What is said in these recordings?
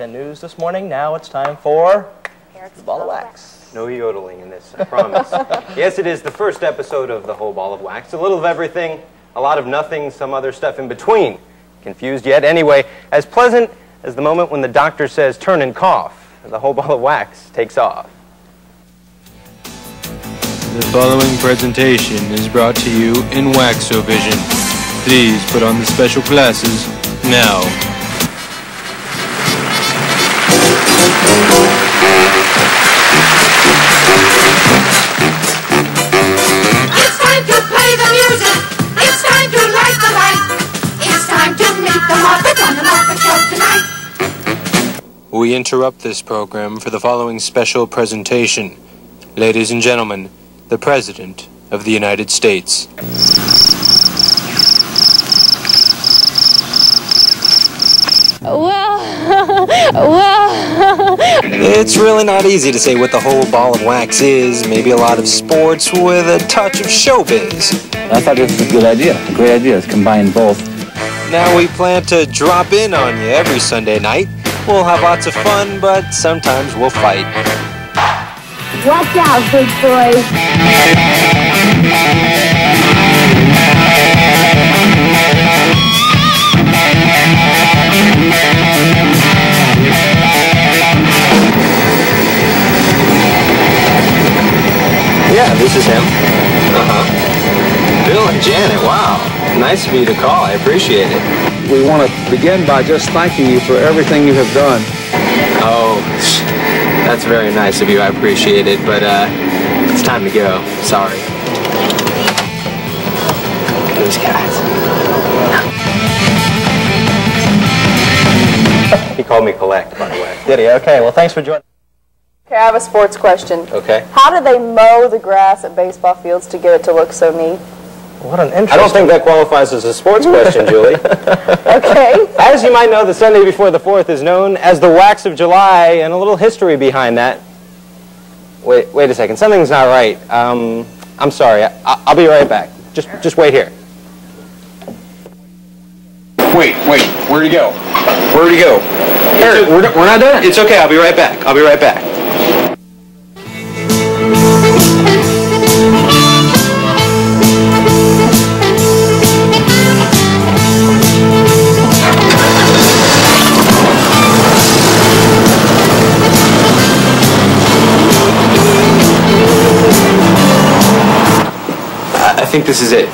and news this morning. Now it's time for the Ball of Wax. No yodeling in this, I promise. yes, it is the first episode of The Whole Ball of Wax. A little of everything, a lot of nothing, some other stuff in between. Confused yet? Anyway, as pleasant as the moment when the doctor says turn and cough, the whole ball of wax takes off. The following presentation is brought to you in Waxovision. Please put on the special glasses now. We interrupt this program for the following special presentation. Ladies and gentlemen, the President of the United States. Well, well. It's really not easy to say what the whole ball of wax is. Maybe a lot of sports with a touch of showbiz. I thought this was a good idea, a great idea to combine both. Now we plan to drop in on you every Sunday night. We'll have lots of fun, but sometimes we'll fight. Watch out, big boy. This is him. Uh-huh. Bill and Janet, wow. Nice of you to call. I appreciate it. We want to begin by just thanking you for everything you have done. Oh, that's very nice of you. I appreciate it, but uh, it's time to go. Sorry. Those guys. he called me collect, by the way. Did he? Okay, well, thanks for joining. Okay, I have a sports question. Okay. How do they mow the grass at baseball fields to get it to look so neat? What an interesting... I don't think that qualifies as a sports question, Julie. Okay. As you might know, the Sunday before the 4th is known as the Wax of July, and a little history behind that. Wait, wait a second. Something's not right. Um, I'm sorry. I, I'll be right back. Just, just wait here. Wait, wait. Where'd he go? Where'd he go? Erik, we're, we're not done. It's okay. I'll be right back. I'll be right back. Think this is it.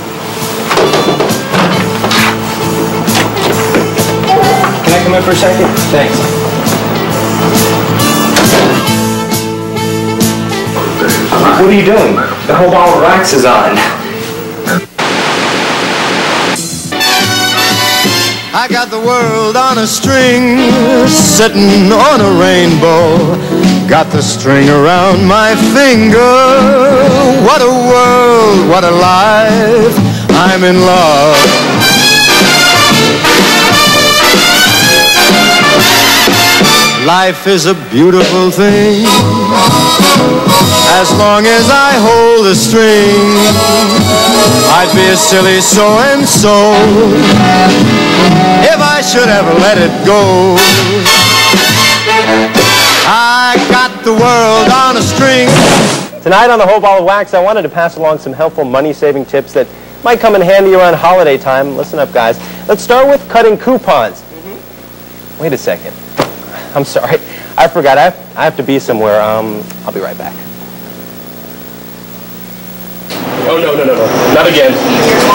Can I come in for a second? Thanks. What are you doing? The whole ball of wax is on. I got the world on a string, sitting on a rainbow. Got the string around my finger. What a world, what a life. I'm in love. Life is a beautiful thing. As long as I hold the string, I'd be a silly so and so if I should ever let it go. I the world on a string. Tonight on the Whole Ball of Wax, I wanted to pass along some helpful money-saving tips that might come in handy around holiday time. Listen up, guys. Let's start with cutting coupons. Wait a second. I'm sorry. I forgot. I have, I have to be somewhere. Um, I'll be right back. Oh, no, no, no, no. Not again.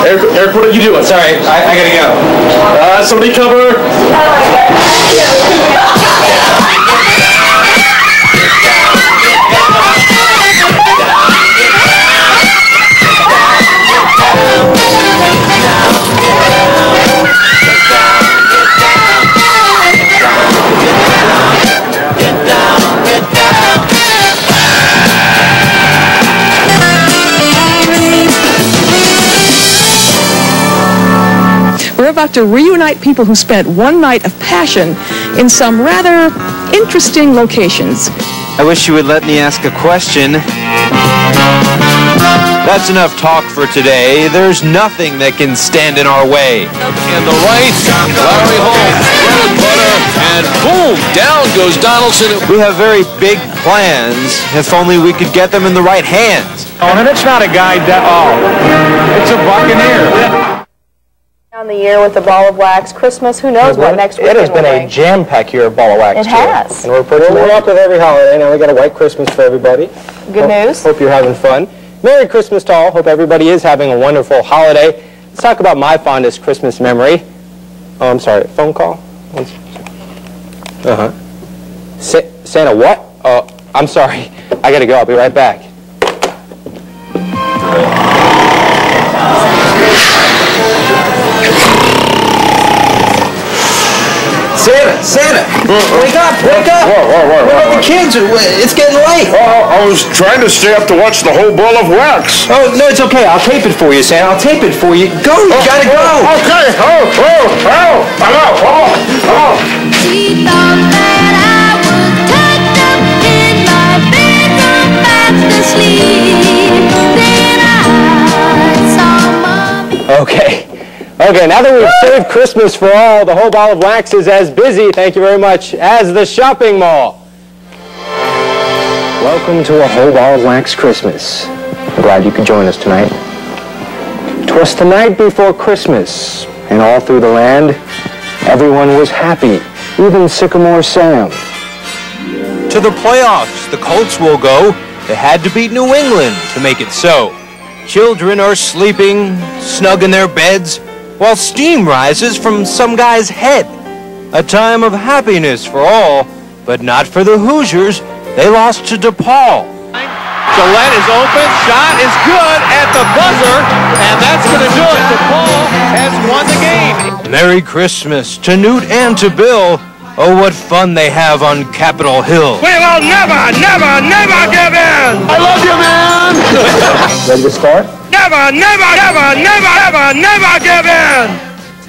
Erik, Erik what are you doing? Sorry, I, I gotta go. Uh, somebody cover. About to reunite people who spent one night of passion in some rather interesting locations. I wish you would let me ask a question. That's enough talk for today. There's nothing that can stand in our way. In the right, Larry Holmes, bread and butter, and boom, down goes Donaldson. We have very big plans, if only we could get them in the right hands. Oh, and it's not a guide at all. It's a Buccaneer. On the year with the ball of wax, Christmas, who knows what next week It has been a jam-packed year of ball of wax. It too. has. And we're pretty We're up with every holiday. Now we got a white Christmas for everybody. Good news. Hope you're having fun. Merry Christmas to all. Hope everybody is having a wonderful holiday. Let's talk about my fondest Christmas memory. Oh, I'm sorry. Phone call? Uh-huh. Sa- Santa what? Oh, I'm sorry. I gotta go. I'll be right back. Santa, Santa, mm-hmm. wake up, wake up! Whoa, whoa, whoa, Where are whoa. the kids? It's getting late. Oh, I was trying to stay up to watch the whole ball of wax. Oh, no, it's okay. I'll tape it for you, Santa. I'll tape it for you. Go, you oh, gotta go. Oh, okay, oh, oh, oh, I'm out, oh, oh. She thought that I was tucked up in my bedroom fast asleep. Then I saw Mommy. Okay. Okay, now that we've saved Christmas for all, the whole ball of wax is as busy, thank you very much, as the shopping mall. Welcome to a whole ball of wax Christmas. I'm glad you could join us tonight. 'Twas the night before Christmas, and all through the land, everyone was happy, even Sycamore Sam. To the playoffs, the Colts will go. They had to beat New England to make it so. Children are sleeping, snug in their beds, while steam rises from some guy's head. A time of happiness for all, but not for the Hoosiers. They lost to DePaul. Gillette is open, shot is good at the buzzer, and that's going to do it. DePaul has won the game. Merry Christmas to Newt and to Bill. Oh, what fun they have on Capitol Hill. We will never, never, never give in. I love you, man. Ready to start? Never, never, never, never, never, never give in.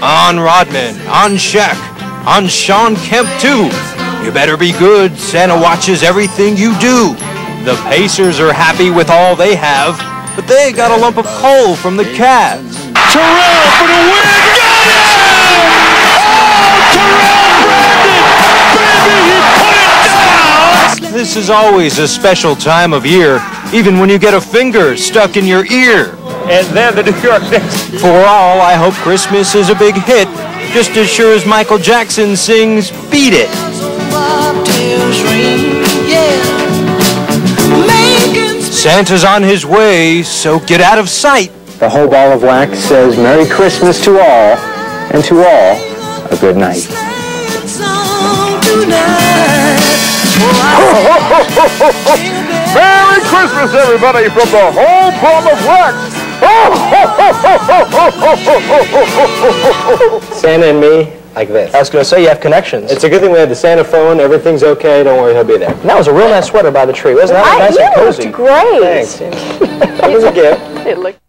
On Rodman, on Shaq, on Shawn Kemp too. You better be good. Santa watches everything you do. The Pacers are happy with all they have, but they got a lump of coal from the Cavs. Terrell for the win. Got it! Oh, Terrell Brandon, baby, he put it down. This is always a special time of year, even when you get a finger stuck in your ear. And then the New York Knicks. For all, I hope Christmas is a big hit, just as sure as Michael Jackson sings Beat It. Santa's on his way, so get out of sight. The whole ball of wax says Merry Christmas to all, and to all, a good night. Merry Christmas, everybody, from the whole ball of wax. Santa and me, like this. I was going to say you have connections. It's a good thing we had the Santa phone. Everything's okay. Don't worry, he'll be there. And that was a real nice sweater by the tree, wasn't that? I, nice you and cozy. looked great. Thanks. That was a gift. It looked-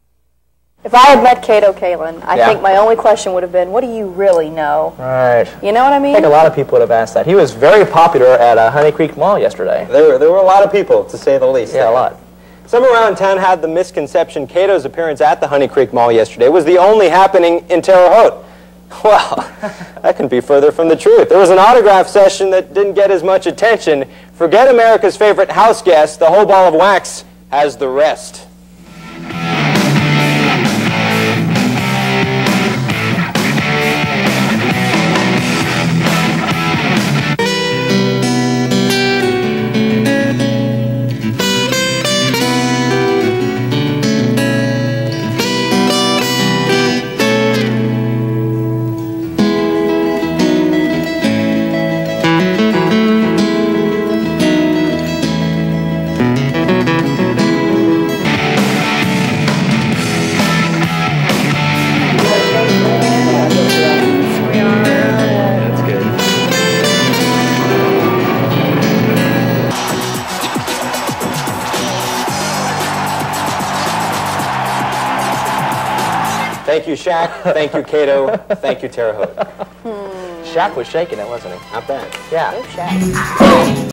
If I had met Kato Kaelin, I Yeah. think my only question would have been, what do you really know? Right. You know what I mean? I mean? think a lot of people would have asked that. He was very popular at uh, Honey Creek Mall yesterday. There were, there were a lot of people, to say the least. Yeah, a lot. Some around town had the misconception Kato's appearance at the Honey Creek Mall yesterday was the only happening in Terre Haute. Well, that couldn't be further from the truth. There was an autograph session that didn't get as much attention. Forget America's favorite house guest. The whole ball of wax has the rest. Thank you, Shaq. Thank you, Kato. Thank you, Terre Haute. Hmm. Shaq was shaking it, wasn't he? Not bad. Yeah. Shaq.